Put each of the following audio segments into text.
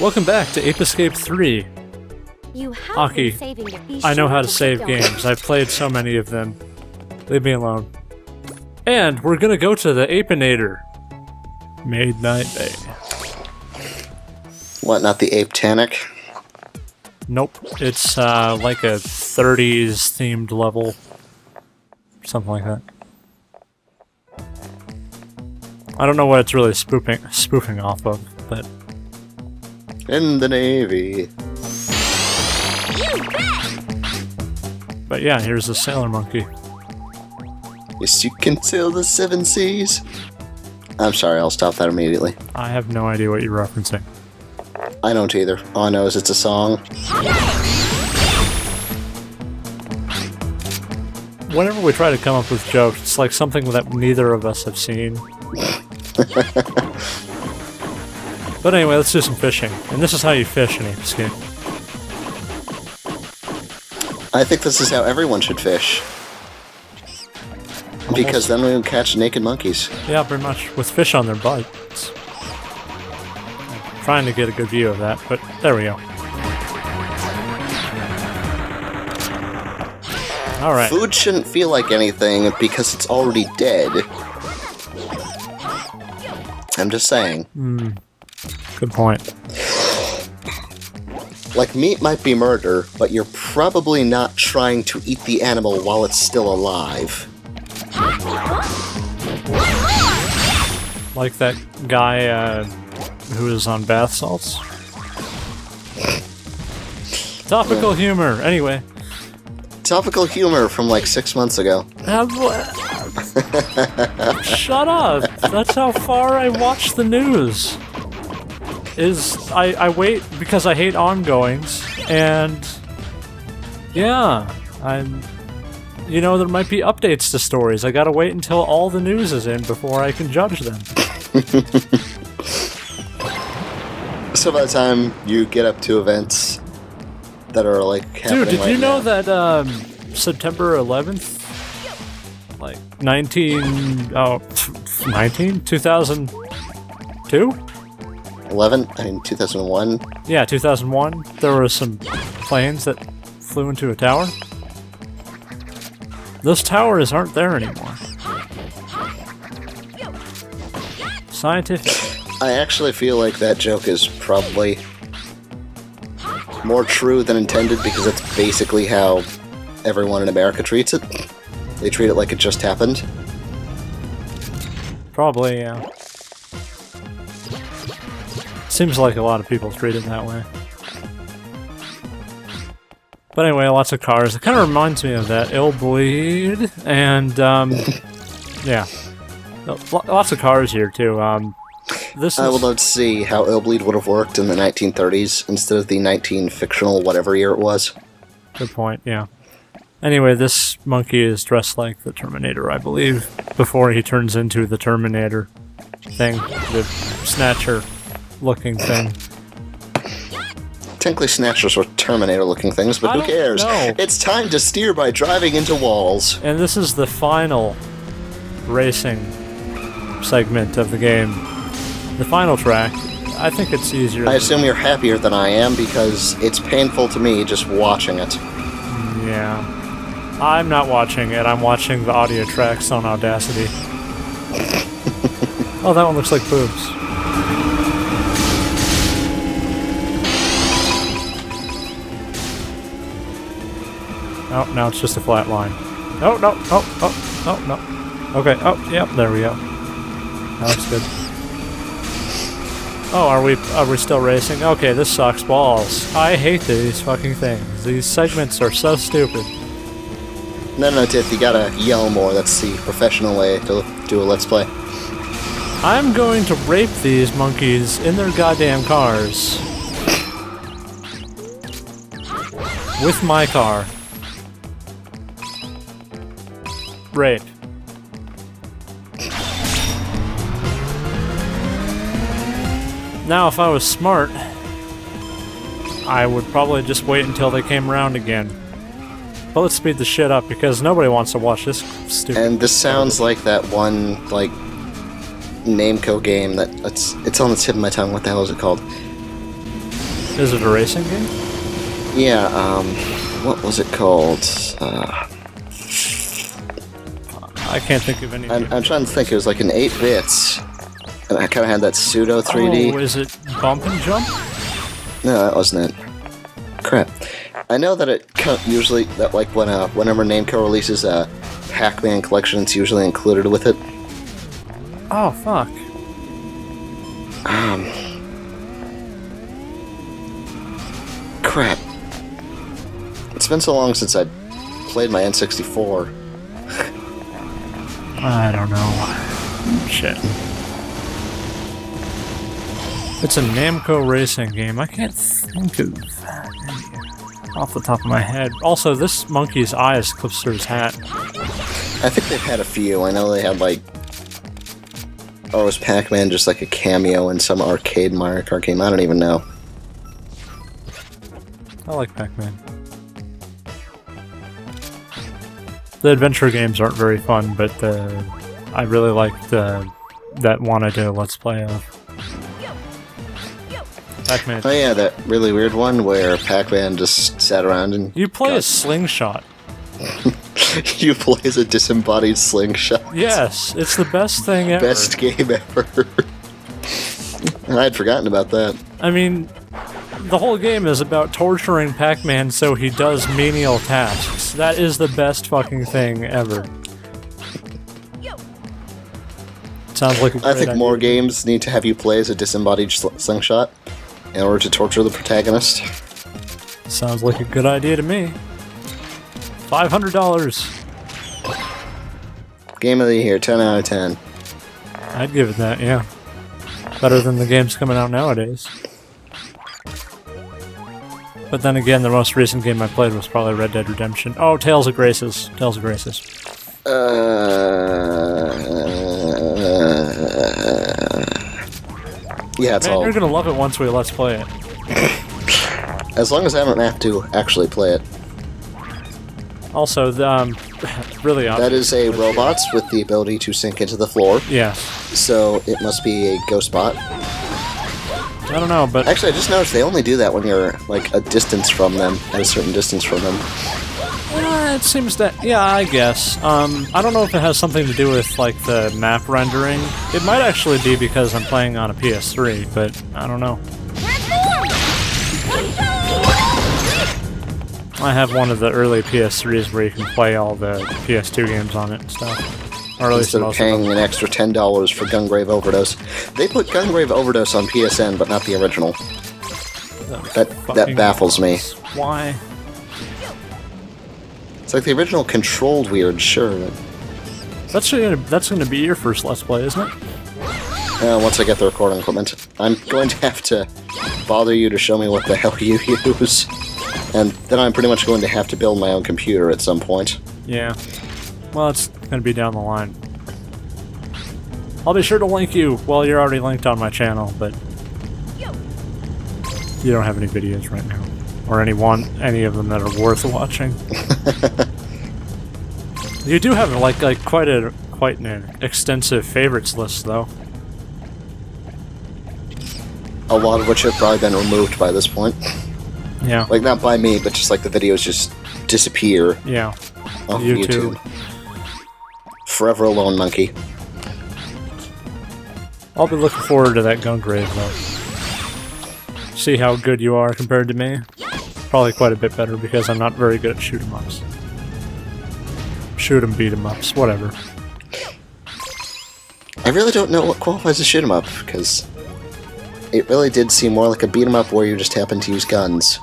Welcome back to Ape Escape 3. You have Aki, been saving it. Be I know how to save games. I've played so many of them. Leave me alone. And we're gonna go to the Apinator. Midnight Bay. What, not the Ape Tanic? Nope. It's uh, like a 30s themed level. Something like that. I don't know what it's really spoofing spoofing off of, but In the Navy. but yeah, here's the sailor monkey. Yes, you can sail the seven seas. I'm sorry, I'll stop that immediately. I have no idea what you're referencing. I don't either. All I know is it's a song. Whenever we try to come up with jokes, it's like something that neither of us have seen. but anyway, let's do some fishing. And this is how you fish in Ape Escape. I think this is how everyone should fish. Because then we will catch naked monkeys. Yeah, pretty much. With fish on their butts. Trying to get a good view of that, but there we go. Alright. Food shouldn't feel like anything because it's already dead. I'm just saying. Hmm. Good point. Like, meat might be murder, but you're probably not trying to eat the animal while it's still alive. Like that guy uh, who is on bath salts. Topical humor. Anyway. Topical humor from like six months ago. Shut up. That's how far I watch the news. Is I, I wait because I hate ongoings and yeah, I'm you know there might be updates to stories. I gotta wait until all the news is in before I can judge them. So by the time you get up to events that are like Dude, did right you know now- that um, September 11th, like 19, oh, 19? 2002? 11? I mean, 2001? Yeah, 2001. There were some planes that flew into a tower. Those towers aren't there anymore. Scientific. I actually feel like that joke is probably more true than intended because that's basically how everyone in America treats it. They treat it like it just happened. Probably, yeah. Seems like a lot of people treat it that way. But anyway, lots of cars. It kind of reminds me of that Illbleed, and um, yeah, lots of cars here too. Um, this I would love to see how Illbleed would have worked in the 1930s instead of the 19 fictional whatever year it was. good point. Yeah. Anyway, this monkey is dressed like the Terminator, I believe, before he turns into the Terminator thing, the Snatcher-looking thing. Tinkly Snatchers were Terminator-looking things, but I who cares? know. It's time to steer by driving into walls. And this is the final racing segment of the game. The final track. I think it's easier. I assume you're happier than I am because it's painful to me just watching it. yeah. I'm not watching it. I'm watching the audio tracks on Audacity. oh, that one looks like boobs. Oh, now it's just a flat line. Oh, no, oh, oh, oh, no. Okay, oh, yep, there we go. That looks good. Oh, are we are we still racing? Okay, this sucks balls. I hate these fucking things. These segments are so stupid. No, no, Tiff, you gotta yell more. That's the professional way to do a Let's Play. I'm going to rape these monkeys in their goddamn cars. With my car. Rape. Now, if I was smart, I would probably just wait until they came around again. But let's speed the shit up because nobody wants to watch this stupid. And this sounds like that one, like, Namco game that it's it's on the tip of my tongue. What the hell is it called? Is it a racing game? Yeah, um, what was it called? Uh, I can't think of any. I'm, I'm trying to think. It was like an 8 bits. And I kind of had that pseudo 3D. Oh, is it Bump and Jump? No, that wasn't it. Crap. I know that it usually that like when uh whenever Namco releases a Pac-Man collection, it's usually included with it. Oh fuck. Um. Crap. It's been so long since I played my N64. I don't know. Shit. It's a Namco racing game. I can't think of any off the top of my head. Also, this monkey's eyes clips through his hat. I think they've had a few. I know they had like. Oh, was Pac-Man just like a cameo in some arcade Mario Kart game? I don't even know. I like Pac-Man. The adventure games aren't very fun, but the I really like the that one I did a let's play of. Pac-Man. Oh yeah, that really weird one where Pac-Man just sat around and You play a slingshot. you play as a disembodied slingshot. Yes, it's the best thing ever. Best game ever. I'd forgotten about that. I mean, the whole game is about torturing Pac-Man so he does menial tasks. That is the best fucking thing ever. Sounds like a I think more games need to have you play as a disembodied sl- slingshot in order to torture the protagonist. Sounds like a good idea to me. Five hundred dollars. Game of the year, 10 out of 10. I'd give it that. Yeah, better than the games coming out nowadays. But then again, the most recent game I played was probably Red Dead Redemption. Oh, Tales of Graces. Tales of Graces. Uh, yeah, it's Man, all. you're gonna love it once we let's play it. As long as I don't have to actually play it. Also, the, um, really That is a robot with the ability to sink into the floor, Yeah, so it must be a ghost bot. I don't know, but Actually, I just noticed they only do that when you're like a distance from them, at a certain distance from them. uh, it seems that yeah, I guess. Um, I don't know if it has something to do with like the map rendering. It might actually be because I'm playing on a PS3, but I don't know. I have one of the early PS3s where you can play all the PS2 games on it and stuff, or at least Instead of most of paying an extra ten dollars for Gungrave Overdose, they put Gungrave Overdose on PSN, but not the original. That that Fucking- baffles me. Why? It's like the original controlled weird, sure. That's gonna that's gonna be your first Let's Play, isn't it? Uh, once I get the recording equipment, I'm going to have to bother you to show me what the hell you use, and then I'm pretty much going to have to build my own computer at some point. Yeah. Well, it's gonna be down the line. I'll be sure to link you. Well, you're already linked on my channel, but you don't have any videos right now, or any one, any of them that are worth watching. you do have like like quite a quite an extensive favorites list, though. A lot of which have probably been removed by this point. Yeah. Like not by me, but just like the videos just disappear Yeah. off YouTube. YouTube. Forever alone, monkey. I'll be looking forward to that Gungrave though. See how good you are compared to me. Probably quite a bit better because I'm not very good at shoot 'em ups. Shoot 'em, beat 'em ups, whatever. I really don't know what qualifies as shoot 'em up because it really did seem more like a beat 'em up where you just happen to use guns.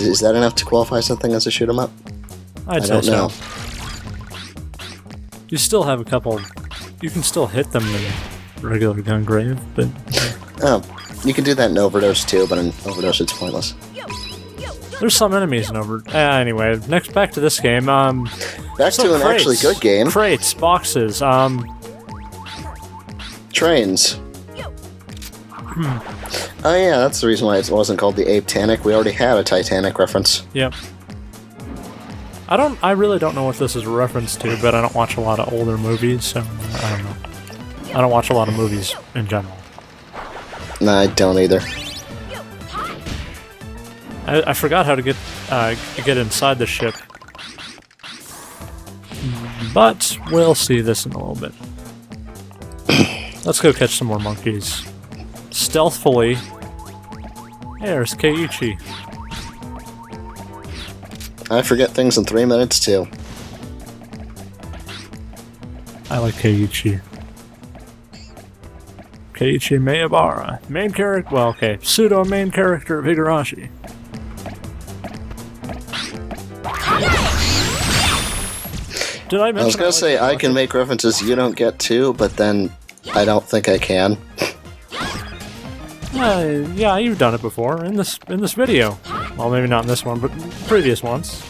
Is that enough to qualify something as a shoot 'em up? I'd I don't so. know. You still have a couple. You can still hit them in regular Gungrave, but Oh, you can do that in Overdose too, but in Overdose it's pointless. there's some enemies in over. Uh, anyway, next back to this game. Um, Back to an crates. actually good game. Crates, boxes. Um, Trains. Hmm. Oh yeah, that's the reason why it wasn't called the Ape Titanic. We already had a Titanic reference. Yep. I don't. I really don't know what this is a reference to, but I don't watch a lot of older movies, so I don't know. I don't watch a lot of movies in general. No, I don't either. I, I forgot how to get uh, get inside the ship. But we'll see this in a little bit. Let's go catch some more monkeys. Stealthfully. Hey, there's Keiichi. I forget things in three minutes too. I like Keiichi. Keiichi Maebara. Main character, well, okay, pseudo main character of Higurashi. Did I mention? I was gonna like say I can make references you don't get to, but then I don't think I can. Uh, yeah, you've done it before in this in this video. Well, maybe not in this one, but previous ones.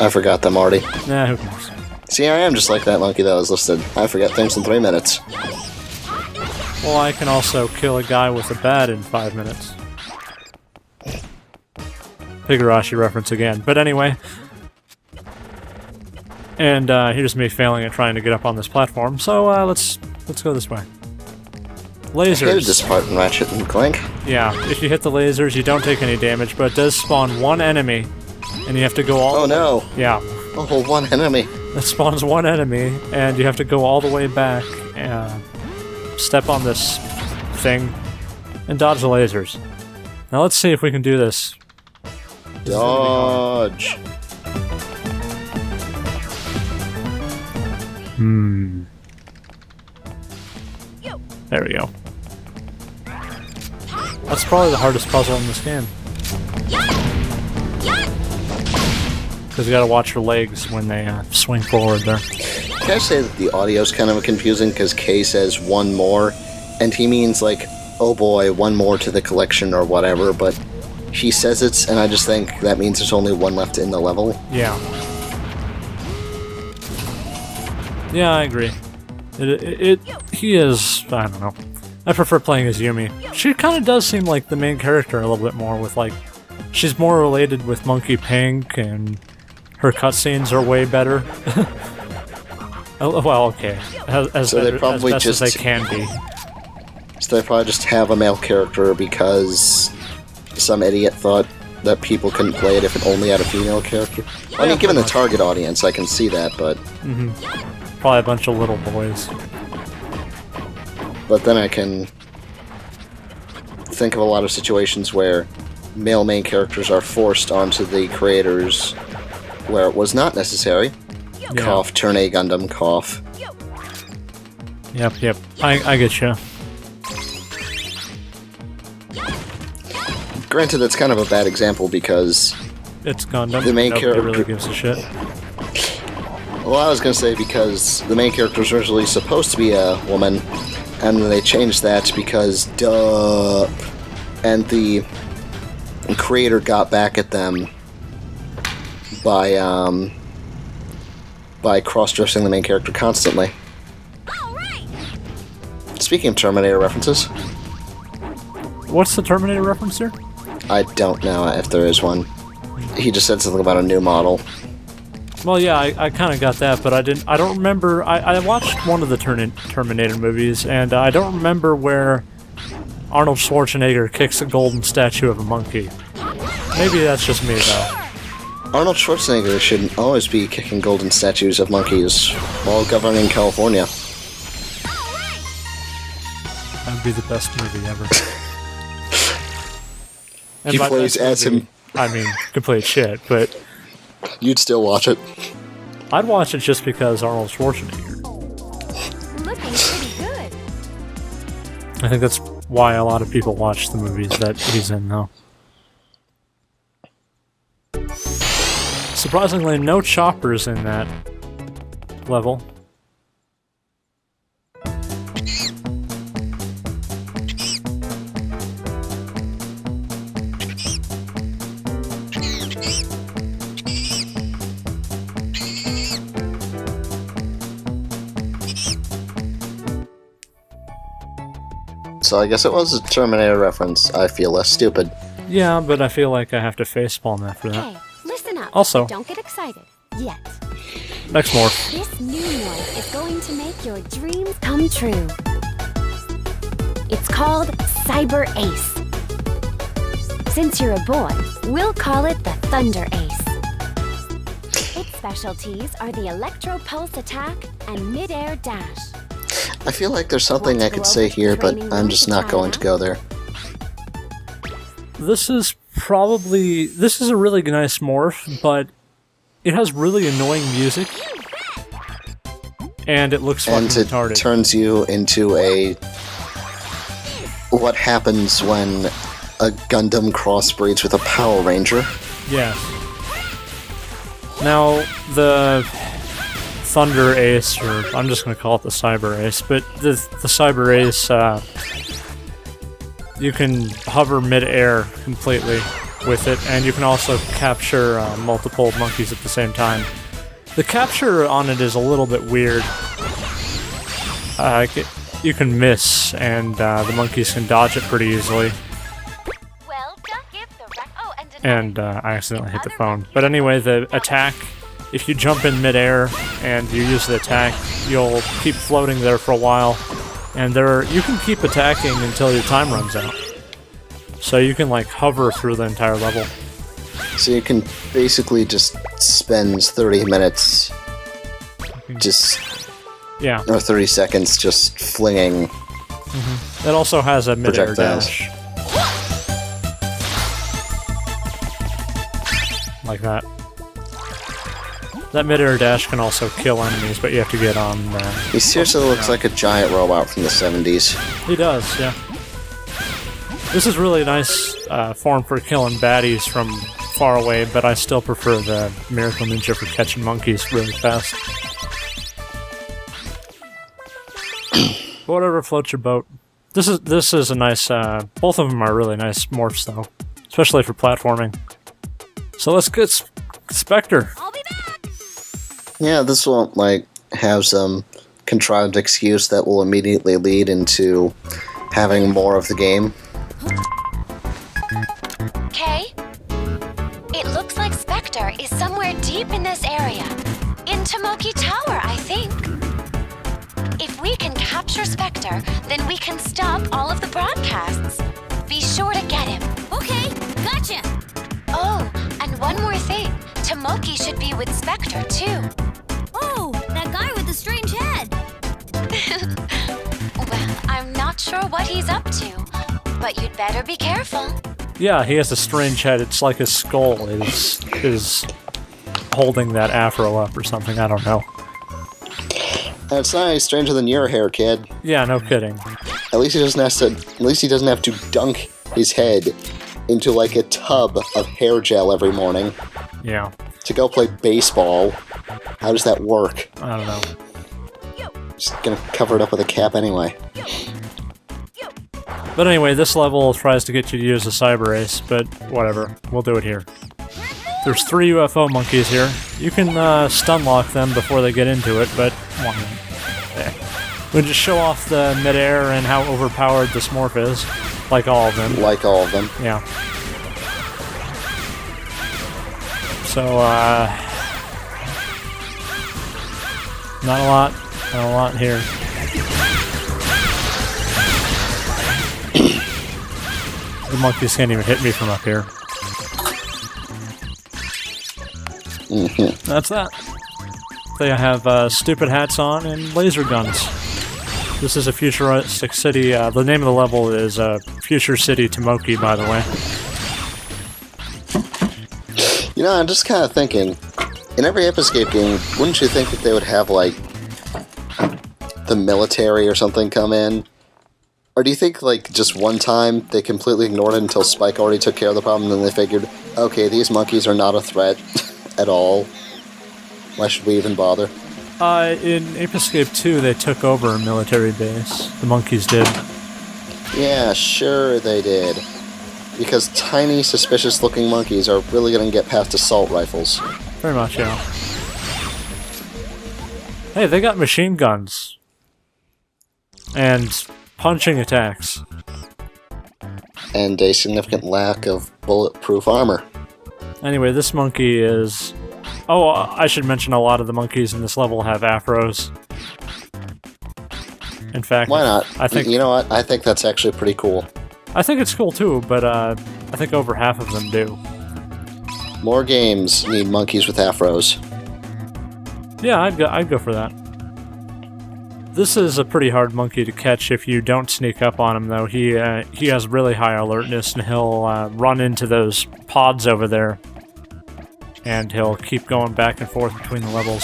I forgot them already. Nah, who cares? See, I am just like that monkey that was listed. I forget things in three minutes. Well, I can also kill a guy with a bat in five minutes. Higurashi reference again. But anyway. And uh, here's me failing at trying to get up on this platform. So uh, let's let's go this way. I hated Lasers. this part in Ratchet and Clank. Yeah, if you hit the lasers, you don't take any damage, but it does spawn one enemy, and you have to go all. Oh no! Yeah, Oh, one enemy. it spawns one enemy, and you have to go all the way back and step on this thing and dodge the lasers. Now let's see if we can do this. This is gonna be hard. Dodge. Hmm. There we go. That's probably the hardest puzzle in this game. Because you gotta watch your legs when they uh, swing forward there. Can I say that the audio's kind of confusing because Kei says one more, and he means like, oh boy, one more to the collection or whatever, but he says it, and I just think that means there's only one left in the level. Yeah. Yeah, I agree. It, it, it he is I don't know. I prefer playing as Yumi. She kind of does seem like the main character a little bit more with like she's more related with Monkey Pink and her cutscenes are way better. Oh, well, okay, as, as, So they as probably as just- they can be. So they probably just have a male character because some idiot thought that people couldn't play it if it only had a female character. I mean, given the target audience, I can see that, but mm-hmm. Probably a bunch of little boys. But then I can think of a lot of situations where male main characters are forced onto the creators where it was not necessary. Yeah. Cough, turn A Gundam, cough. Yep, yep. I, I get you. Granted, that's kind of a bad example because, It's Gundam. The main Nobody character- really gives a shit. well, I was gonna say because the main character was originally supposed to be a woman, and they changed that because, duh, and the creator got back at them by, um, by cross-dressing the main character constantly. Speaking of Terminator references, What's the Terminator reference here? I don't know if there is one. He just said something about a new model. Well, yeah, I, I kind of got that, but I didn't. I don't remember. I, I watched one of the Terni- Terminator movies, and uh, I don't remember where Arnold Schwarzenegger kicks a golden statue of a monkey. Maybe that's just me, though. Arnold Schwarzenegger should always be kicking golden statues of monkeys while governing California. That would be the best movie ever. And He by plays as movie, him. I mean, complete shit, but You'd still watch it. I'd watch it just because Arnold Schwarzenegger. Looking pretty good. I think that's why a lot of people watch the movies that he's in, though. Surprisingly, no choppers in that level. So I guess it was a Terminator reference. I feel less stupid. Yeah, but I feel like I have to facepalm after that. Hey, listen up. Also- Don't get excited. Yet. Next morph. This new one is going to make your dreams come true. It's called Cyber Ace. Since you're a boy, we'll call it the Thunder Ace. Its specialties are the Electro Pulse attack and Mid-Air Dash. I feel like there's something I could say here, but I'm just not going to go there. This is probably this is a really nice morph, but it has really annoying music, and it looks fucking And it turns you into a. What happens when a Gundam crossbreeds with a Power Ranger? Yeah. Now, the Thunder Ace, or I'm just going to call it the Cyber Ace, but the, the Cyber Ace, uh, you can hover mid-air completely with it, and you can also capture uh, multiple monkeys at the same time. The capture on it is a little bit weird. Uh, you can miss, and uh, the monkeys can dodge it pretty easily. Well, don't give the rec- Oh, and and uh, I accidentally hit the phone. But anyway, the attack, if you jump in midair and you use the attack, you'll keep floating there for a while, and there you can keep attacking until your time runs out. So you can like hover through the entire level. So you can basically just spend 30 minutes, mm-hmm. just Yeah, or 30 seconds, just flinging. Mm-hmm. it also has a midair dash. Like that. That midair dash can also kill enemies, but you have to get on. Uh, He seriously looks like a giant robot from the 70s. He does, yeah. This is really a nice uh, form for killing baddies from far away, but I still prefer the Miracle Ninja for catching monkeys really fast. Whatever floats your boat. This is this is a nice. Uh, both of them are really nice morphs, though, especially for platforming. So let's get S- Spectre. I'll be back! Yeah, this will like have some contrived excuse that will immediately lead into having more of the game. Okay. It looks like Spectre is somewhere deep in this area. In Tomoki Tower, I think. If we can capture Spectre, then we can stop all of the broadcasts. Be sure to get him. Okay, gotcha. Oh, and one more thing. Tomoki should be with Spectre, too. Strange head. Well, I'm not sure what he's up to, but you'd better be careful. Yeah, he has a strange head. It's like his skull is is holding that afro up or something. I don't know. That's nice, stranger than your hair, kid. Yeah, no kidding. At least he doesn't have to. At least he doesn't have to dunk his head into like a tub of hair gel every morning Yeah, to go play baseball. How does that work? I don't know. Just gonna cover it up with a cap anyway. But anyway, this level tries to get you to use a cyber ace, but whatever. We'll do it here. There's three UFO monkeys here. You can uh, stun lock them before they get into it, but not? There. We'll just show off the midair and how overpowered this morph is, like all of them. Like all of them. Yeah. So, uh. Not a lot. A lot here. the monkeys can't even hit me from up here. That's that. They have uh, stupid hats on and laser guns. This is a futuristic city. Uh, the name of the level is uh, Future City Tomoki, by the way. You know, I'm just kind of thinking. In every Ape Escape game, wouldn't you think that they would have like the military or something come in? Or do you think like just one time they completely ignored it until Spike already took care of the problem, and then they figured, okay, these monkeys are not a threat at all. Why should we even bother? Uh, in Ape Escape 2, they took over a military base. The monkeys did. Yeah, sure they did. Because tiny, suspicious-looking monkeys are really gonna get past assault rifles. Very much, yeah. Hey, they got machine guns. And punching attacks. And a significant lack of bulletproof armor. Anyway, this monkey is. Oh, I should mention a lot of the monkeys in this level have afros. In fact, Why not? I think you know what? I think that's actually pretty cool. I think it's cool too, but uh, I think over half of them do. More games need monkeys with afros. Yeah, I'd go, I'd go for that. This is a pretty hard monkey to catch if you don't sneak up on him, though. He uh, he has really high alertness, and he'll uh, run into those pods over there, and he'll keep going back and forth between the levels.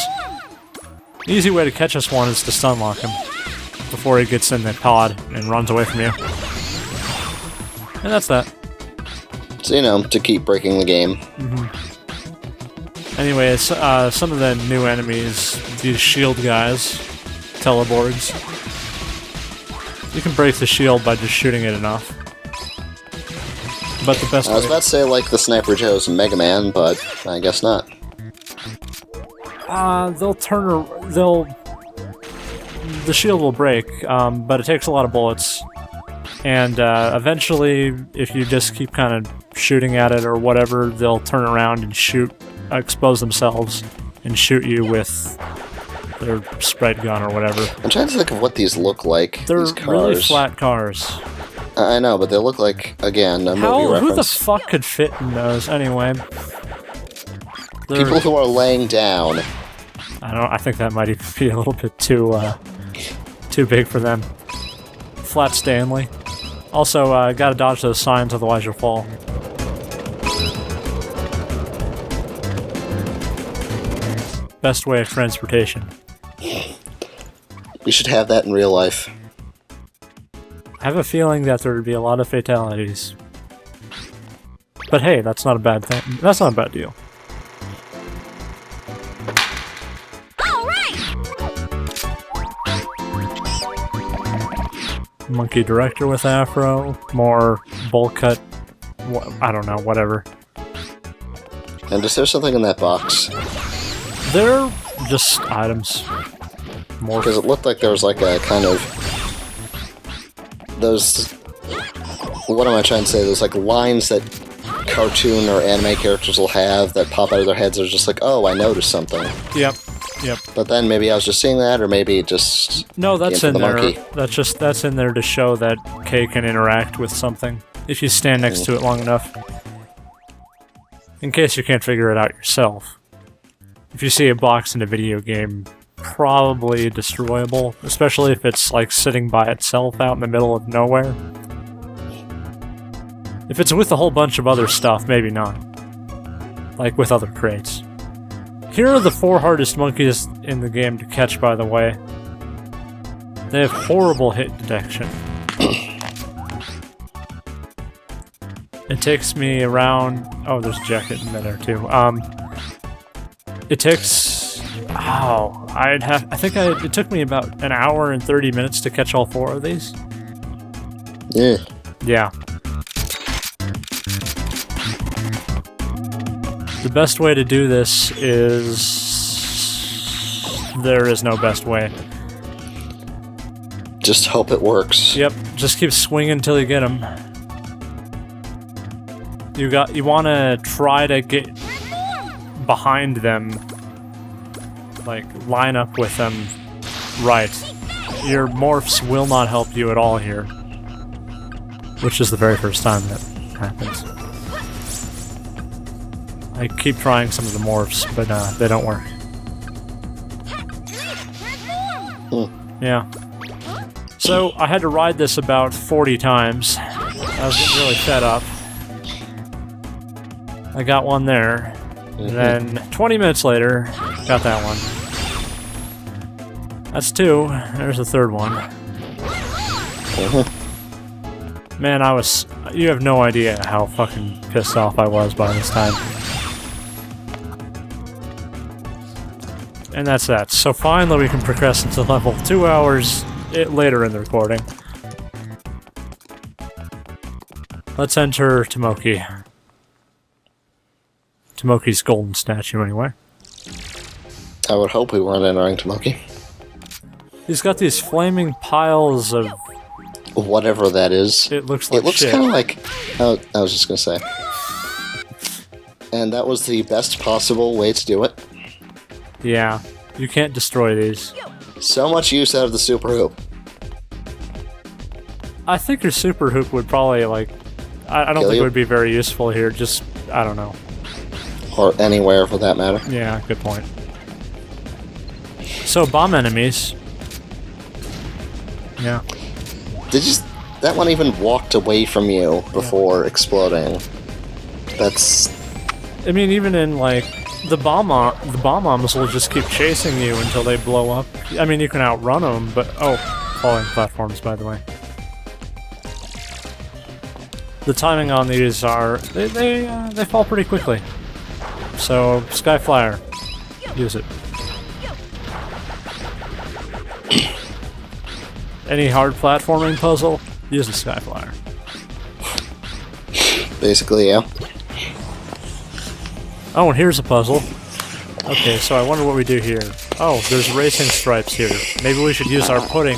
The easy way to catch this one is to stun lock him before he gets in the pod and runs away from you. And that's that. So, you know, to keep breaking the game. Anyways, uh, some of the new enemies, these shield guys, teleborgs. You can break the shield by just shooting it enough. But the best I was way, about to say like the Sniper Joes and Mega Man, but I guess not. uh, they'll turn, they'll, the shield will break, um, but it takes a lot of bullets. And uh, eventually, if you just keep kind of shooting at it or whatever, they'll turn around and shoot, expose themselves, and shoot you with their spread gun or whatever. I'm trying to think of what these look like. They're really flat cars. I know, but they look like again a movie How? Who the fuck could fit in those anyway? They're- People who are laying down. I don't. I think that might even be a little bit too uh, too big for them. Flat Stanley. Also, uh, gotta dodge those signs, otherwise you'll fall. Best way of transportation. We should have that in real life. I have a feeling that there would be a lot of fatalities. But hey, that's not a bad thing. That's not a bad deal. All right. monkey director with afro, more bowl cut. I don't know, whatever. And is there something in that box? They're just items. More. Because it looked like there was like a kind of those. What am I trying to say? There's like lines that cartoon or anime characters will have that pop out of their heads. They're just like, oh, I noticed something. Yep. Yep. But then maybe I was just seeing that, or maybe it just No, that's in the there. monkey. That's just that's in there to show that Kei can interact with something if you stand next hmm. to it long enough. In case you can't figure it out yourself. If you see a box in a video game, probably destroyable, especially if it's like sitting by itself out in the middle of nowhere. If it's with a whole bunch of other stuff, maybe not. Like with other crates. Here are the four hardest monkeys in the game to catch, by the way. They have horrible hit detection. it takes me around. Oh, there's a jacket in there too. Um, it takes. Oh, I'd have. I think I, it took me about an hour and thirty minutes to catch all four of these. yeah. Yeah. The best way to do this is. There is no best way. Just hope it works. Yep, just keep swinging until you get them. You got. You want to try to get behind them, like line up with them, right. Your morphs will not help you at all here, which is the very first time that happens. I keep trying some of the morphs, but uh, they don't work. Yeah. So I had to ride this about 40 times. I was really fed up. I got one there. And then 20 minutes later, got that one. That's two. There's the third one. Mm-hmm. Man, I was. You have no idea how fucking pissed off I was by this time. And that's that. So finally we can progress into level two hours it, later in the recording. Let's enter Tomoki. Tomoki's golden statue, anyway. I would hope we weren't entering Tomoki. He's got these flaming piles of. Whatever that is. It looks like It looks kind of like. Oh, I was just gonna say. And that was the best possible way to do it. Yeah, you can't destroy these. So much use out of the super hoop. I think your super hoop would probably like I, I don't Kill think you? it would be very useful here. Just I don't know. Or anywhere for that matter. Yeah, good point. So bomb enemies. Yeah. Did you? That one even walked away from you before exploding. That's I mean, even in like the bomb, the bomb bombs will just keep chasing you until they blow up. I mean, you can outrun them, but oh, falling platforms, by the way. The timing on these are they they uh, they fall pretty quickly. So Sky Flyer, use it. Any hard platforming puzzle, use the Sky Flyer. basically yeah. Oh, and here's a puzzle. Okay, so I wonder what we do here. Oh, there's racing stripes here. Maybe we should use our pudding.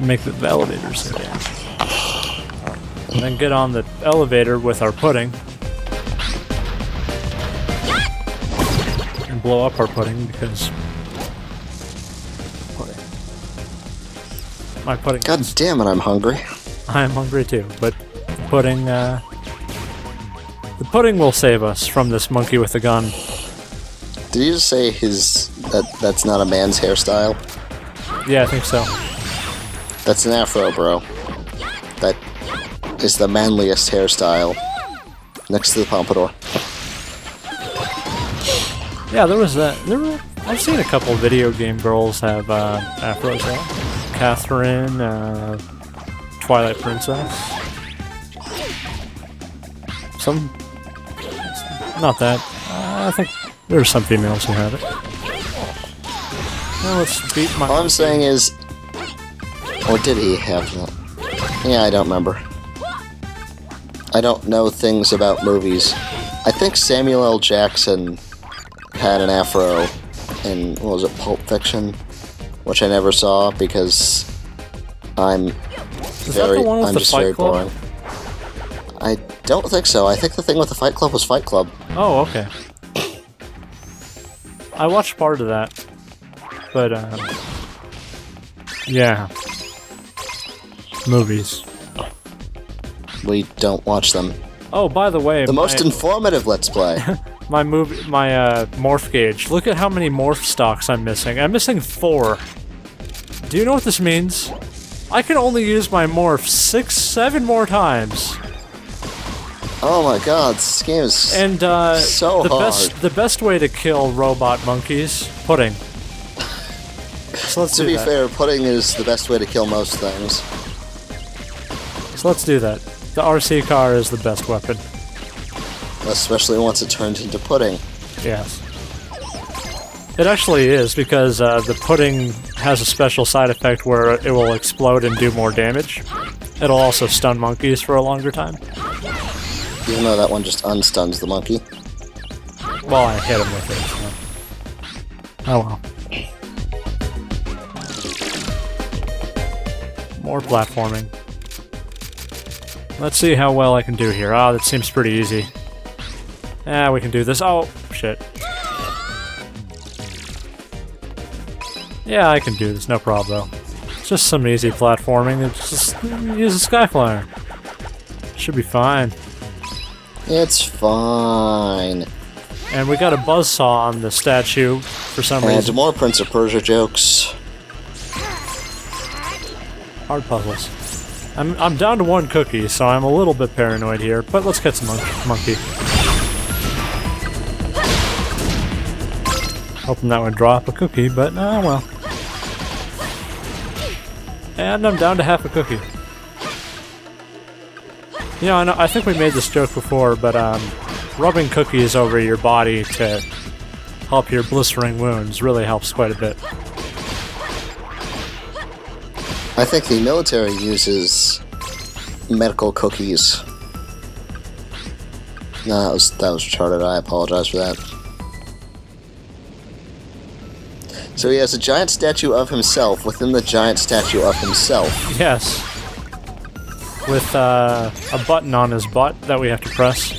Make the elevators down. And then get on the elevator with our pudding. Blow up our pudding because... Pudding. My pudding... God damn it, I'm hungry. I'm hungry too, but the pudding, uh... The pudding will save us from this monkey with a gun. Did you just say his that that's not a man's hairstyle? Yeah, I think so. That's an afro, bro. That is the manliest hairstyle. Next to the pompadour. Yeah, there was that. There were. I've seen a couple video game girls have uh, afros. Yeah. Catherine, uh, Twilight Princess. Some. Not that. Uh, I think there are some females who have it. Now let's beat my. All I'm saying is, or did he have that? Yeah, I don't remember. I don't know things about movies. I think Samuel L. Jackson had an afro in what was it, Pulp Fiction, which I never saw because I'm Is that very the one with I'm the just Fight very Club? boring. I don't think so. I think the thing with the Fight Club was Fight Club. Oh, okay. I watched part of that, but um, yeah, movies. We don't watch them. Oh, by the way, The most informative Let's Play. my movie, my uh, morph gauge. Look at how many morph stocks I'm missing. I'm missing four. Do you know what this means? I can only use my morph six, seven more times. oh my god, this game is And uh, So the hard. best, the best way to kill robot monkeys, pudding. So let's To do be that. fair, pudding is the best way to kill most things. So let's do that. The RC car is the best weapon. Especially once it turns into pudding. Yes. It actually is because uh, the pudding has a special side effect where it will explode and do more damage. It'll also stun monkeys for a longer time. Even though that one just unstuns the monkey. Well, I hit him with it. So. Oh well. More platforming. Let's see how well I can do here. Ah, that seems pretty easy. Yeah, we can do this. Oh, shit. Yeah, I can do this, no problem. It's just some easy platforming. It's just use a Skyflyer. Should be fine. It's fine. And we got a buzzsaw on the statue for some And reason. more Prince of Persia jokes. Hard puzzles. I'm, I'm down to one cookie, so I'm a little bit paranoid here, but let's get some mon- monkey. Hoping that would drop a cookie, but oh well. And I'm down to half a cookie. You know, I, know, I think we made this joke before, but um, rubbing cookies over your body to help your blistering wounds really helps quite a bit. I think the military uses medical cookies. No, that was that was retarded. I apologize for that. So he has a giant statue of himself within the giant statue of himself. Yes. With uh, a button on his butt that we have to press.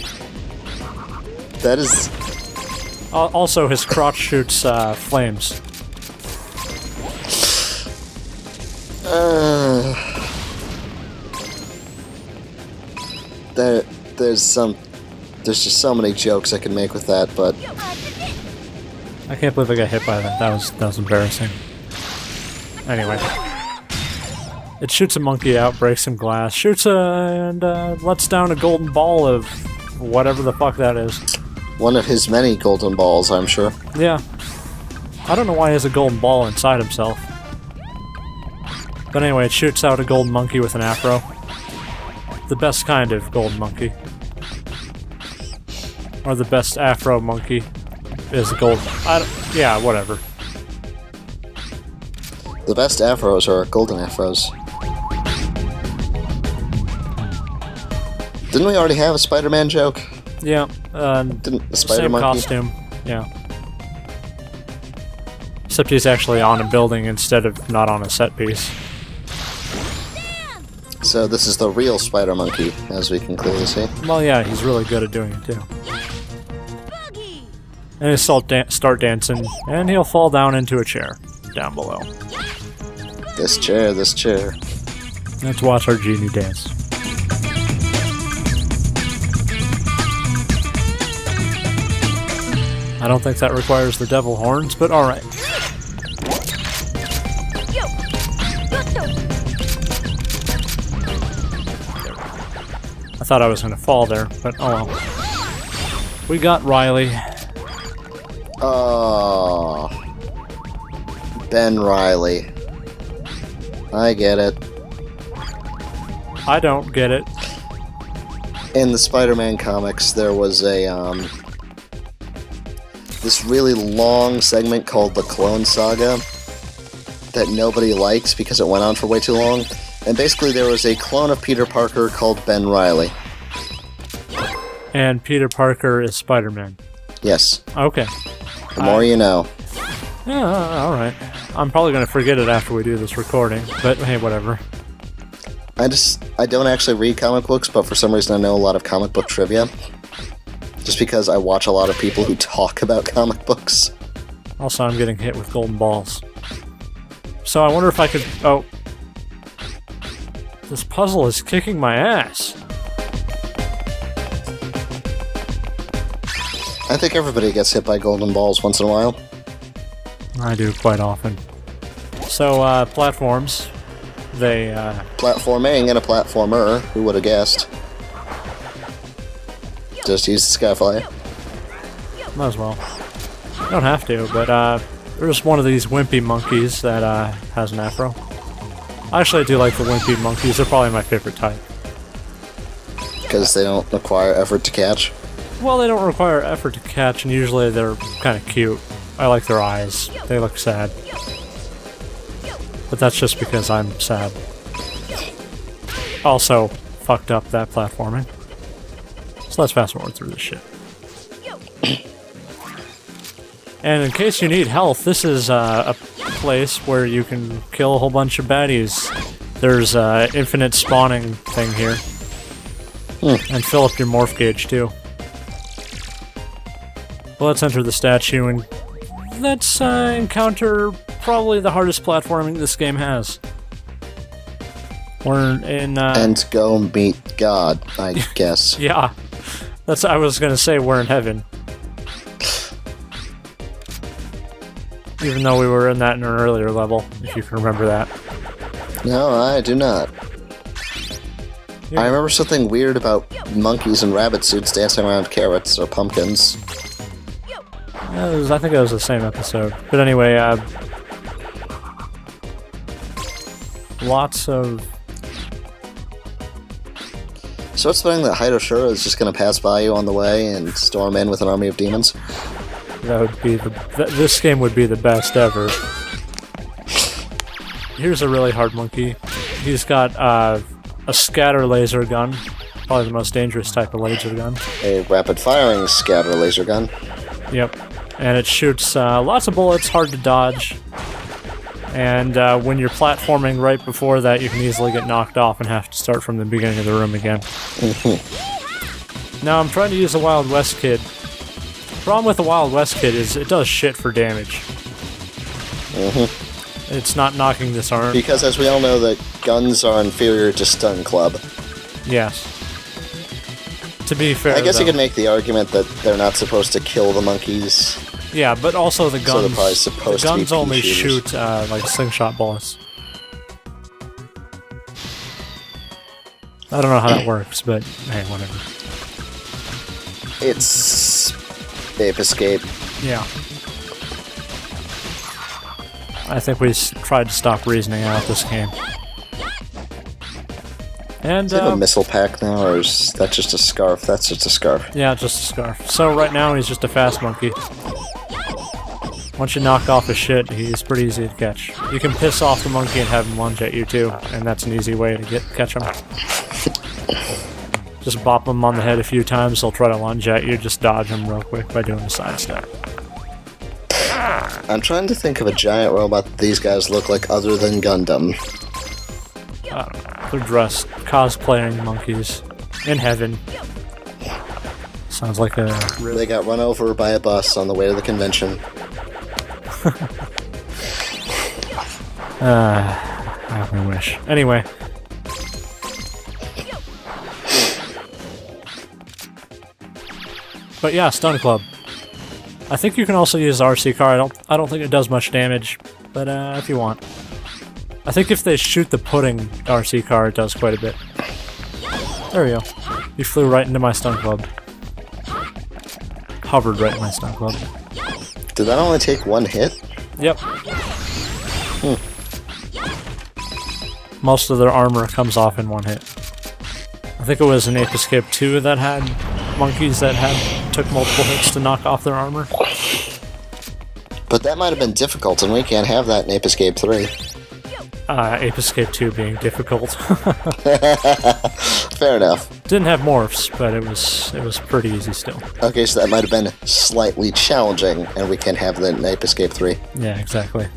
That is Also, his crotch shoots uh, flames. uh, there, there's some, there's just so many jokes I can make with that, but I can't believe I got hit by that. That was that was embarrassing. Anyway. It shoots a monkey out, breaks some glass, shoots a, and uh, lets down a golden ball of whatever the fuck that is. one of his many golden balls, I'm sure. Yeah. I don't know why he has a golden ball inside himself. But anyway, it shoots out a golden monkey with an afro. The best kind of golden monkey. Or the best afro monkey is a gold. I yeah, whatever. The best afros are golden afros. Didn't we already have a Spider-Man joke? Yeah, uh, Didn't the Spider same Monkey? costume. Yeah. Except he's actually on a building instead of not on a set piece. So this is the real Spider Monkey, as we can clearly see. Well, yeah, he's really good at doing it too. And he'll start, dan- start dancing, and he'll fall down into a chair down below. This chair, this chair. Let's watch our genie dance. I don't think that requires the devil horns, but alright. I thought I was gonna fall there, but oh well. We got Riley. Oh. Ben Riley. I get it. I don't get it. In the Spider-Man comics, there was a um, this really long segment called the Clone Saga that nobody likes because it went on for way too long. And basically, there was a clone of Peter Parker called Ben Riley. And Peter Parker is Spider Man. Yes, Okay. The more you know. Yeah, uh, alright. I'm probably gonna forget it after we do this recording, but hey, whatever. I just I don't actually read comic books, but for some reason I know a lot of comic book trivia. Just because I watch a lot of people who talk about comic books. Also, I'm getting hit with golden balls. So I wonder if I could. Oh. This puzzle is kicking my ass. I think everybody gets hit by golden balls once in a while. I do quite often. So, uh, platforms. They, uh, Platforming and a platformer, who would have guessed? Just use the Skyfly. might as well. Don't have to, but, uh, there's one of these wimpy monkeys that, uh, has an afro. Actually, I do like the wimpy monkeys. They're probably my favorite type. Because they don't require effort to catch. Well, they don't require effort to catch, and usually they're kind of cute. I like their eyes. They look sad. But that's just because I'm sad. Also, fucked up that platforming. So let's fast forward through this shit. And in case you need health, this is uh, a place where you can kill a whole bunch of baddies. There's uh, infinite spawning thing here. And fill up your morph gauge too. Well, let's enter the statue and let's uh, encounter probably the hardest platforming this game has. We're in, uh, And go meet God, I guess. yeah, that's I was gonna say we're in heaven. Even though we were in that in an earlier level, if you can remember that. No, I do not. Yeah. I remember something weird about monkeys in rabbit suits dancing around carrots or pumpkins. Was- I think it was the same episode. But anyway, uh, lots of So it's funny that Hidoshura is just going to pass by you on the way and storm in with an army of demons. That would be the. Th- this game would be the best ever. Here's a really hard monkey. He's got uh, a scatter laser gun, probably the most dangerous type of laser gun. A rapid firing scatter laser gun. Yep, and it shoots uh, lots of bullets, hard to dodge. And uh, when you're platforming right before that, you can easily get knocked off and have to start from the beginning of the room again. now I'm trying to use the Wild West Kid. Problem with the Wild West Kid is it does shit for damage. It's not knocking this arm. Because as we all know that guns are inferior to stun club. Yes. To be fair, I guess you could make the argument that they're not supposed to kill the monkeys. Yeah, but also the So guns. probably the supposed to be guns only shoot uh, like slingshot bullets. I don't know how that works, but hey, whatever. It's Ape Escape. Yeah. I think we tried to stop reasoning out this game. And Do they have uh, a missile pack now, or is that just a scarf? That's just a scarf. yeah, just a scarf. So right now he's just a fast monkey. Once you knock off his shit, he's pretty easy to catch. You can piss off the monkey and have him lunge at you too, and that's an easy way to get catch him. Just bop him on the head a few times, he'll try to lunge at you, just dodge him real quick by doing a sidestep. I'm trying to think of a giant robot that these guys look like other than Gundam. They're dressed, cosplaying monkeys in heaven. Sounds like a They got run over by a bus on the way to the convention. I only wish. Anyway. But yeah, stun club. I think you can also use the RC car. I don't. I don't think it does much damage, but uh, if you want, I think if they shoot the pudding RC car, it does quite a bit. There we go. You flew right into my stun club. Hovered right in my stun club. Did that only take one hit? Yep. Hmm. Most of their armor comes off in one hit. I think it was an Ape Escape 2 that had monkeys that had took multiple hits to knock off their armor. But that might have been difficult, and we can't have that in Ape Escape 3. Uh, Ape Escape 2 being difficult. Fair enough. Didn't have morphs, but it was it was pretty easy still. Okay, so that might have been slightly challenging, and we can't have that in Ape Escape 3. Yeah, exactly.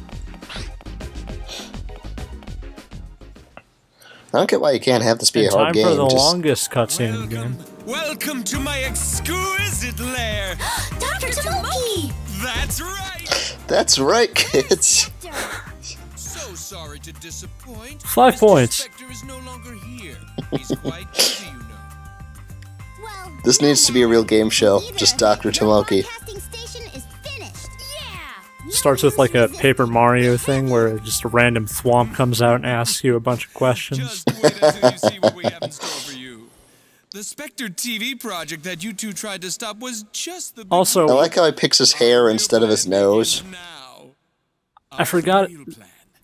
I don't get why you can't have this be a And time hard game. for the just- longest cutscene in the game. Welcome to my exquisite lair. Dr. Tomoki! That's right. That's right, kids. So sorry to disappoint. Five Mr. points. Is no longer here. He's quite busy, you know. Well, This needs to be a real game show. Just Dr. Tomoki. broadcasting station is finished. Yeah! Starts with like a Paper Mario thing where just a random thwomp comes out and asks you a bunch of questions. Just wait until you see what we have in store for you. The Specter TV project that you two tried to stop was just the Also, I like how he picks his hair instead of his nose. I forgot.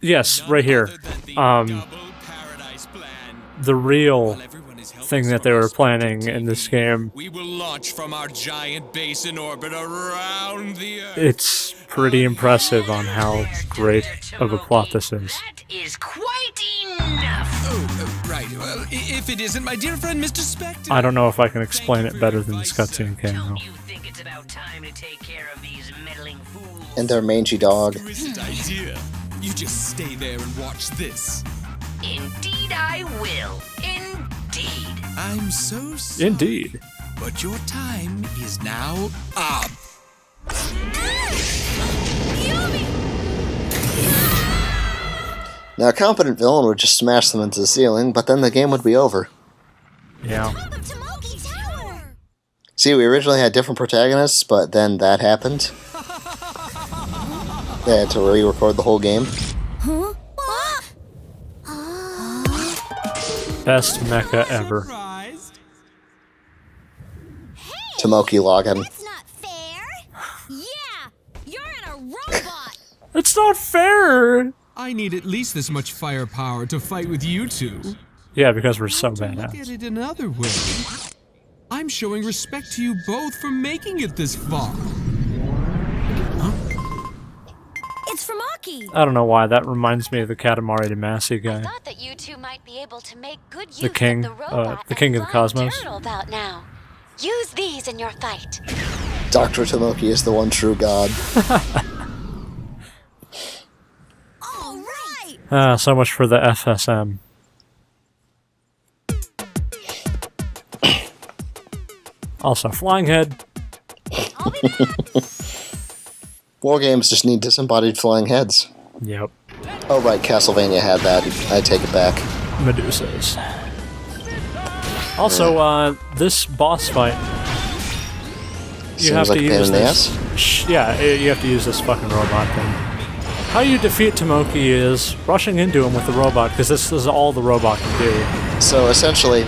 Real plan. Yes, right here. the Um, double paradise plan. the real While everyone is helpless thing that they were planning in this game. We will launch from our giant base in orbit around the Earth. It's pretty impressive on how great of a plot this is. That is quite enough. Oh, uh, right. Well, i- if it isn't my dear friend, Mr. Specter. I don't know if I can explain it better than this cutscene can, Don't you think it's about time to take care of these meddling fools? And their mangy dog. Exquisite idea. You just stay there and watch this. Indeed, I will. Indeed. I'm so sorry. Indeed. But your time is now up. Now, a competent villain would just smash them into the ceiling, but then the game would be over. Yeah. Top of Tomoki Tower! See, we originally had different protagonists, but then that happened. They had to re-record the whole game. Best mecha ever. Surprised? Tomoki login. That's not fair! Yeah! You're in a robot! It's not fair! I need at least this much firepower to fight with you two. Yeah, because we're so Look at it another way. I'm showing respect to you both for making it this far. It's from Aki! I don't know why, that reminds me of the Katamari Damacy I guy. thought that you two might be able to make good use The king, of the uh, the king and of the cosmos. about now. Use these in your fight. Dr. Tomoki is the one true god. Alright! Ah, so much for the FSM. Also, Flying Head. I'll be back! War games just need disembodied flying heads. Yep. Oh right, Castlevania had that. I take it back. Medusas. Also, uh, this boss fight. You Seems have like to use this. Sh- yeah, you have to use this fucking robot thing. How you defeat Tomoki is rushing into him with the robot, because this is all the robot can do. So essentially,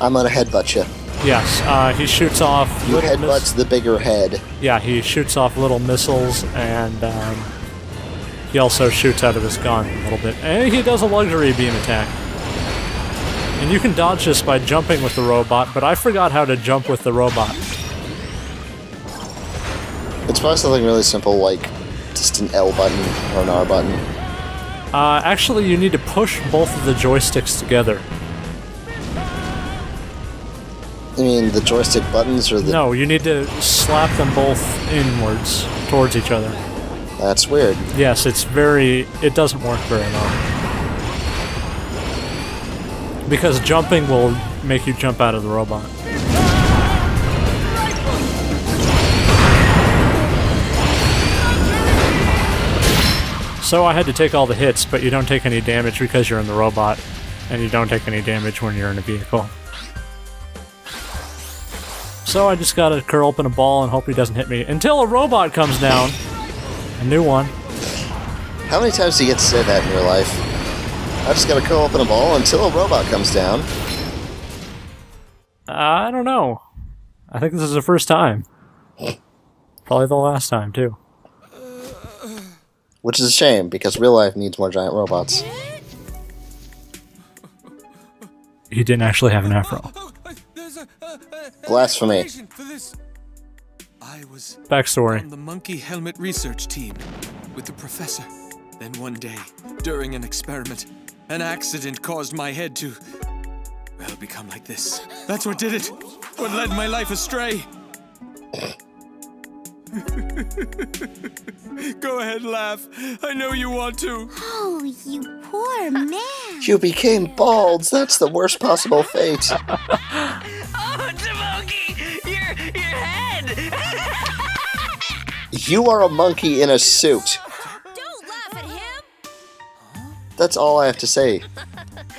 I'm gonna headbutt you. Yes, uh, he shoots off You little headbutt the bigger head. Yeah, he shoots off little missiles, and um, he also shoots out of his gun a little bit. And he does a luxury beam attack. And you can dodge this by jumping with the robot, but I forgot how to jump with the robot. It's probably something really simple like just an L button or an R button. Uh, actually, you need to push both of the joysticks together. You mean the joystick buttons or the? No, you need to slap them both inwards towards each other. That's weird. Yes, it's very. It doesn't work very well. Because jumping will make you jump out of the robot. So I had to take all the hits, but you don't take any damage because you're in the robot, and you don't take any damage when you're in a vehicle. So I just gotta curl up in a ball and hope he doesn't hit me until a robot comes down. A new one. How many times do you get to say that in your life? I just gotta curl up in a ball until a robot comes down. I don't know. I think this is the first time. Probably the last time, too. Which is a shame, because real life needs more giant robots. He didn't actually have an afro. Blasphemy. For this. I was Backstory. on the monkey helmet research team with the professor. Then one day, during an experiment, an accident caused my head to, well, become like this. That's what did it. What led my life astray. Go ahead, laugh. I know you want to. Oh, you poor man. You became bald. That's the worst possible fate. You are a monkey in a suit. Don't laugh at him. That's all I have to say.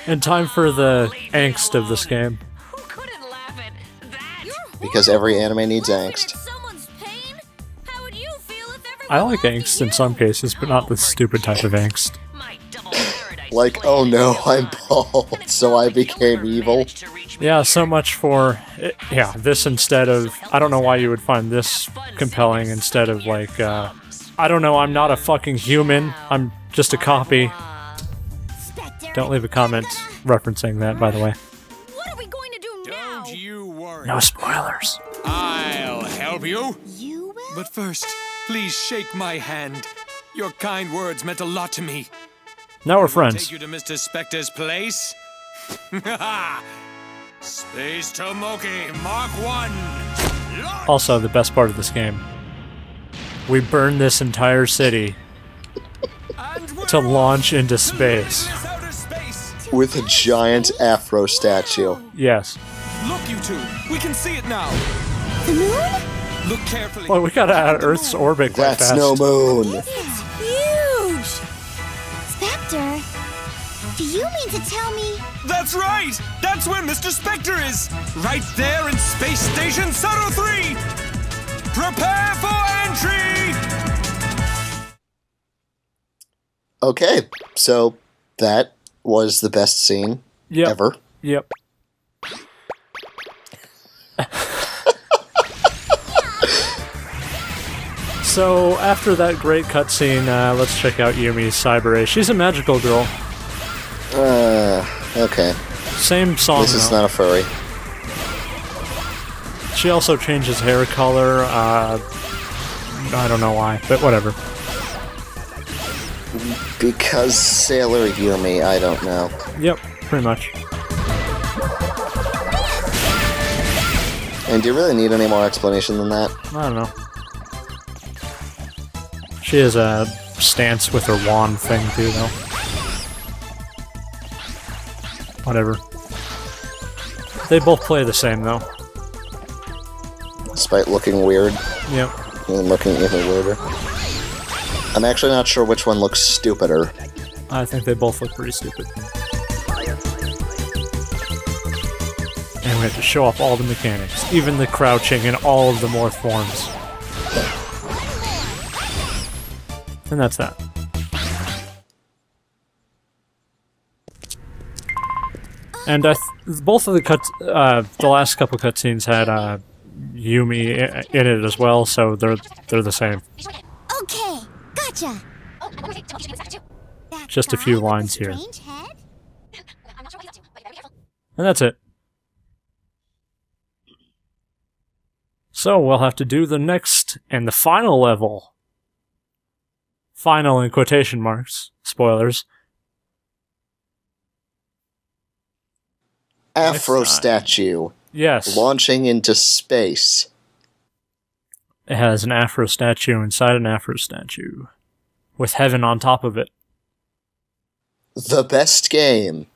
And time for the angst of this game. Who couldn't laugh at that? Because every anime needs angst. at someone's pain? How would you feel if everyone I like angst in some cases, but not this stupid type of angst. My double paradise Like, oh no. I'm bald, so I became evil. Managed to reach me Yeah, so much for it, yeah, this instead of I don't know why you would find this compelling instead of like uh I don't know, I'm not a fucking human. I'm just a copy. Don't leave a comment referencing that by the way. What are we going to do now? Don't you worry. No spoilers. I'll help you. You will? But first, please shake my hand. Your kind words meant a lot to me. Now we're friends. Take friends. you to Mr. Specter's place. Space Tomoki Mark 1. Launch! Also the best part of this game. We burn this entire city to launch into space. off to outer space. With a giant afro statue. Yes. Look, you two. We can see it now. The moon? Look carefully. Well, we got out of Earth's orbit quite That's fast. no moon. Do you mean to tell me? That's right! That's where Mr. Specter is! Right there in Space Station Sato 3! Prepare for entry! Okay, so that was the best scene Yep. ever. Yep. so after that great cutscene, uh, let's check out Yumi's Cyber A. She's a magical girl. Uh, okay. Same song. This is though. not a furry. She also changes hair color. Uh, I don't know why, but whatever. Because Sailor Yumi, I don't know. Yep, pretty much. And do you really need any more explanation than that? I don't know. She has a stance with her wand thing too, though. Whatever. They both play the same, though. Despite looking weird Yep. and looking even weirder. I'm actually not sure which one looks stupider. I think they both look pretty stupid. And we have to show off all the mechanics, even the crouching and all of the morph forms. And that's that. And I th- both of the cuts, uh, the last couple cutscenes had uh, Yumi in it as well, so they're they're the same. Okay, gotcha. I'm going to say Tomoki's too. That Just a few lines here. strange head? I'm not sure what he's up to, but you better be careful. And that's it. So we'll have to do the next and the final level. Final in quotation marks. Spoilers. Afro statue Yes. launching into space. It has an afro statue inside an afro statue. With heaven on top of it. The best game.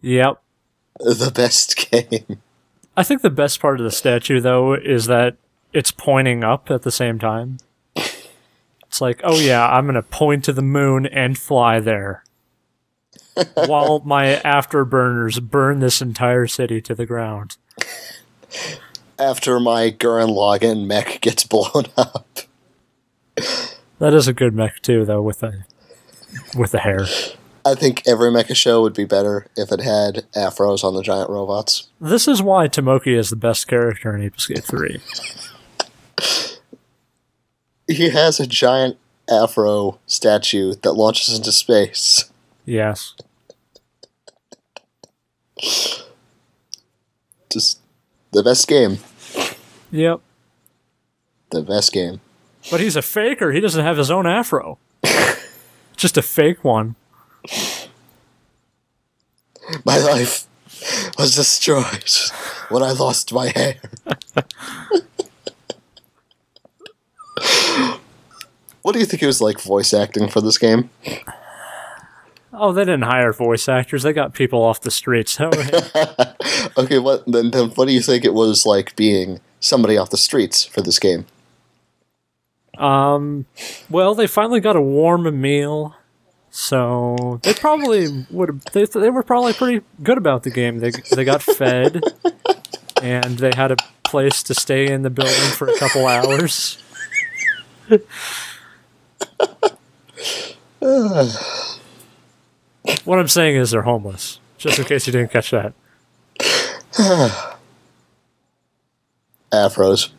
Yep. The best game. I think the best part of the statue, though, is that it's pointing up at the same time. It's like, oh yeah, I'm gonna point to the moon and fly there. While my afterburners burn this entire city to the ground. After my Gurren Lagann mech gets blown up. That is a good mech too, though, with the with the hair. I think every mecha show would be better if it had afros on the giant robots. This is why Tomoki is the best character in Ape Escape 3. He has a giant afro statue that launches into space. Yes. Just the best game. Yep. The best game. But he's a faker. He doesn't have his own afro. Just a fake one. My life was destroyed when I lost my hair. what do you think it was like voice acting for this game? Oh, they didn't hire voice actors. They got people off the streets. Oh. Okay, what then, then what do you think it was like being somebody off the streets for this game? um, well, they finally got a warm meal, so they probably would. They they were probably pretty good about the game. They they got fed, and they had a place to stay in the building for a couple hours. What I'm saying is they're homeless. Just in case you didn't catch that. Afros.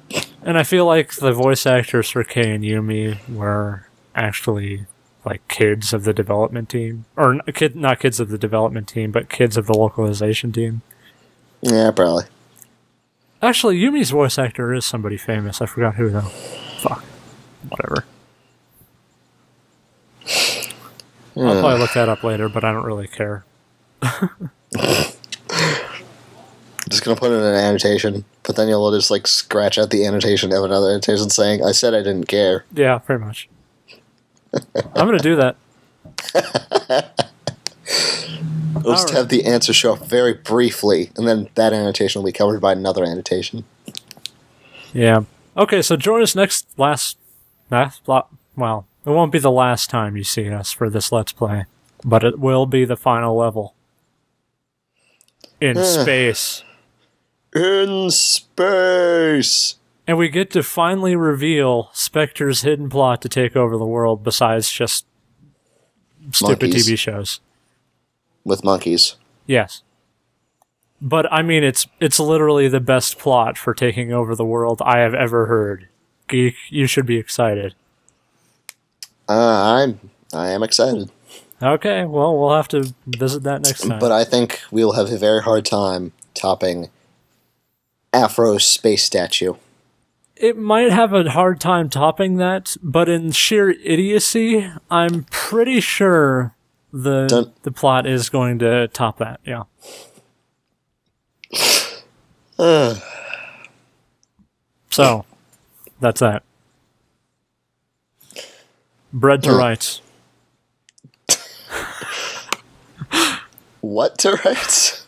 And I feel like the voice actors for Kei and Yumi were actually like kids of the development team, or kid, not kids of the development team, but kids of the localization team. Yeah, probably. Actually, Yumi's voice actor is somebody famous. I forgot who though. Fuck. Whatever. I'll probably look that up later, but I don't really care. Just gonna put in an annotation, but then you'll just like scratch out the annotation of another annotation saying, "I said I didn't care." Yeah, pretty much. I'm gonna do that. We'll just Alright. have the answer show up very briefly, and then that annotation will be covered by another annotation. Yeah. Okay, so join us next last last well, it won't be the last time you see us for this let's play, but it will be the final level. In space. In space. And we get to finally reveal Specter's hidden plot to take over the world besides just stupid Monkeys. TV shows. with monkeys. Yes. But I mean it's it's literally the best plot for taking over the world I have ever heard. Geek, you should be excited. Uh, I'm I am excited, Okay, well, we'll have to visit that next time. but I think we'll have a very hard time topping Afro's space statue. it might have a hard time topping that, but in sheer idiocy, I'm pretty sure the Dun- the plot is going to top that. Yeah. so, that's that. Bread to rights. What to write?